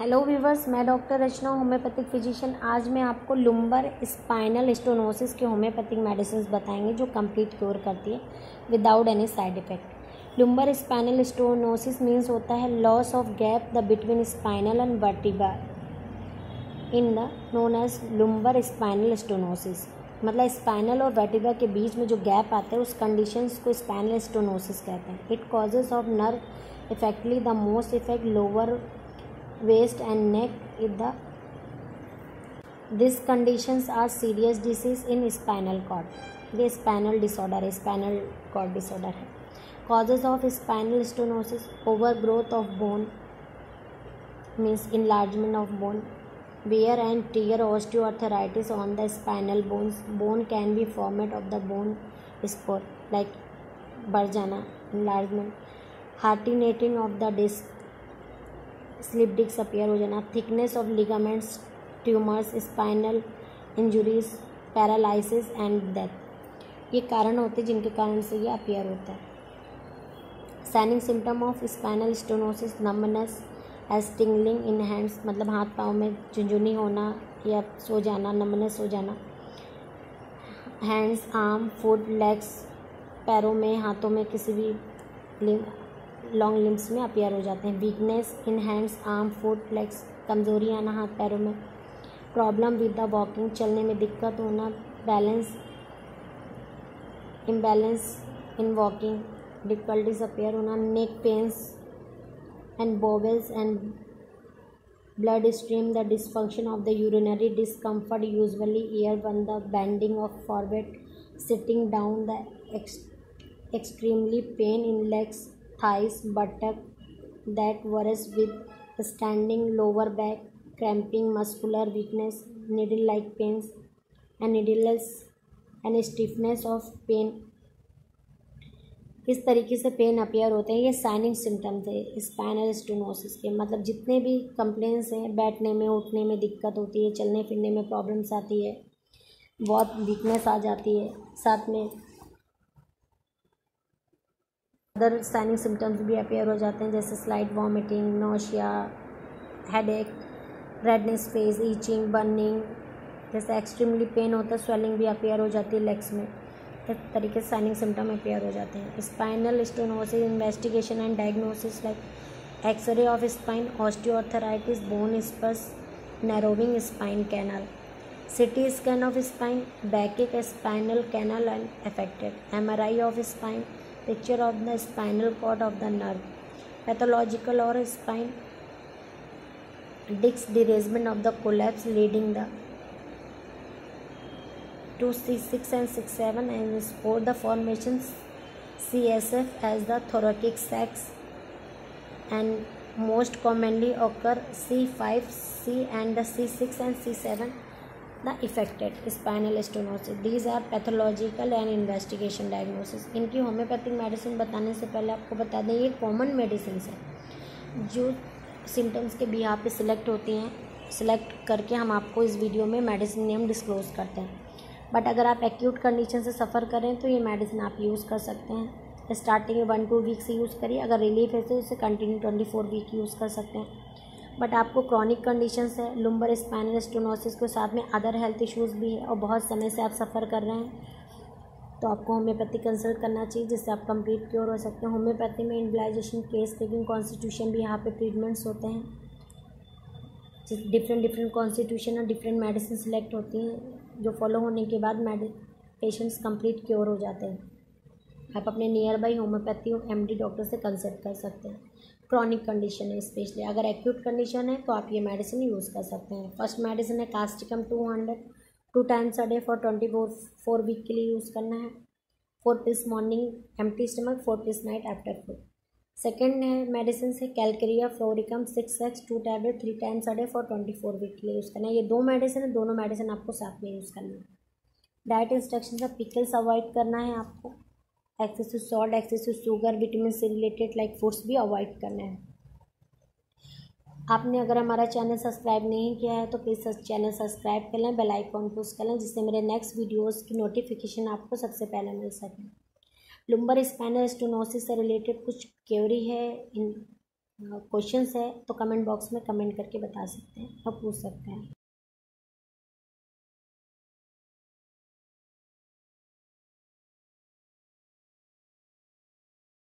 Hello viewers मैं doctor Rachna homeopathic physician आज मैं आपको लुम्बर स्पाइनल स्टोनोसिस के होम्योपैथिक मेडिसिन बताएँगे जो कंप्लीट क्योर करती है without any side effect lumbar spinal stenosis means होता है loss of gap the between spinal and vertebra in the known age lumbar spinal stenosis मतलब स्पाइनल और vertebra के बीच में जो गैप आता है, उस कंडीशन को स्पाइनल स्टोनोसिस कहते हैं. It causes of nerve effectively the most effect lower waist and neck if the these conditions are serious disease in spinal cord ये स्पाइनल डिसऑर्डर है स्पाइनल कॉर्ड डिसऑर्डर है causes of spinal stenosis overgrowth of bone means enlargement of bone wear and tear osteoarthritis on the spinal bones bone can be formed of the bone spore like बढ़ जाना enlargement hardening of the disc slip Dix appear हो जाना। Thickness of ligaments tumours spinal injuries paralysis and death ये कारण होते हैं जिनके कारण से ये अपेयर होता है। Signing symptom of spinal stenosis numbness as tingling in hands मतलब हाथ पाँव में झुंझुनी होना या सो जाना नंबनेस हो जाना। हैंड्स आर्म फुट लेग्स पैरों में, हाथों में किसी भी लॉन्ग लिम्स में अपेयर हो जाते हैं। Weakness in hands arm foot legs कमज़ोरी, आना हाथ पैरों में। प्रॉब्लम विद द वॉकिंग चलने में दिक्कत होना। Balance imbalance in walking difficulties appear होना। Neck pains and bowels and blood stream the dysfunction of the urinary discomfort usually ear one the bending of forward sitting down the extremely pain in legs thighs, buttock that worse with standing lower back, cramping, muscular weakness, needle-like pains, and needleless and stiffness of pain. किस तरीके से pen appear होते हैं ये signing symptoms है spinal stenosis के मतलब जितने भी कंप्लेंट्स हैं बैठने में उठने में दिक्कत होती है चलने फिरने में प्रॉब्लम्स आती है बहुत वीकनेस आ जाती है साथ में अदर साइनिंग सिम्टम्स भी अपेयर हो जाते हैं, जैसे स्लाइट वॉमिटिंग नोशिया हेड एक रेडनेस फेस ईचिंग बर्निंग जैसे एक्सट्रीमली पेन होता है स्वेलिंग भी अपेयर हो जाती है लेग्स में। इस तरीके से साइनिंग सिम्टम अपेयर हो जाते हैं। Spinal stenosis investigation and diagnosis like x-ray of spine osteoarthritis bone spurs narrowing spine canal CT scan of spine बैकिक spinal canal and affected M R I of spine picture of the spinal cord of the nerve pathological or spine disc derangement of the collapse leading the to C6 and C7 and support the formations CSF as the thoracic sacs and most commonly occur C5, C and the C6 and C7 the affected spinal stenosis these are pathological and investigation diagnosis इनकी homeopathic medicine बताने से पहले आपको बता दें, ये common medicine है। जो सिम्टम्स के भी यहाँ पे सिलेक्ट होती हैं सिलेक्ट करके हम आपको इस वीडियो में मेडिसिन नेम डिस्क्लोज करते हैं। बट अगर आप एक्यूट कंडीशन से सफ़र करें तो ये मेडिसिन आप यूज़ कर सकते हैं। स्टार्टिंग में वन टू वीक से यूज़ करिए। अगर रिलीफ है तो उसे continue twenty four week use कर सकते हैं। बट आपको क्रॉनिक कंडीशंस है लुम्बर स्पाइनल स्टोनोसिस के साथ में अदर हेल्थ इश्यूज़ भी है और बहुत समय से आप सफ़र कर रहे हैं। तो आपको होम्योपैथी कंसल्ट करना चाहिए, जिससे आप कंप्लीट क्योर हो सकते हैं। होम्योपैथी में इन्वलाइजेशन केस टेकिंग कॉन्स्टिट्यूशन भी यहाँ पे ट्रीटमेंट्स होते हैं। डिफरेंट डिफरेंट कॉन्स्टिट्यूशन और डिफरेंट मेडिसिन सेलेक्ट होती हैं, जो फॉलो होने के बाद पेशेंट्स कंप्लीट क्योर हो जाते हैं। आप अपने near by homeopathy M D doctor से कंसल्ट कर सकते हैं। क्रॉनिक कंडीशन है स्पेशली अगर एक्यूट कंडीशन है तो आप ये मेडिसिन यूज़ कर सकते हैं। फ़र्स्ट मेडिसिन है causticum two hundred two times a day for twenty four four week के लिए यूज़ करना है। Four piece morning empty stomach four piece night after food second है मेडिसिन है calcarea fluoricum six X two tablet three times a day for twenty four week के लिए use करना है। ये दो मेडिसिन है, दोनों मेडिसिन आपको साथ में यूज़ करना है। डाइट इंस्ट्रक्शन है पिकल्स अवॉइड करना है आपको। Excessive salt excessive sugar vitamin से रिलेटेड लाइक फूड्स भी अवॉइड करना है। आपने अगर हमारा चैनल सब्सक्राइब नहीं किया है तो प्लीज़ चैनल सब्सक्राइब कर लें बेल आइकॉन प्रेस कर लें, जिससे मेरे नेक्स्ट वीडियोस की नोटिफिकेशन आपको सबसे पहले मिल सके। लुम्बर स्पाइनल स्टोनोसिस से रिलेटेड कुछ क्योरी है, इन क्वेश्चंस है तो कमेंट बॉक्स में कमेंट करके बता सकते हैं और पूछ सकते हैं।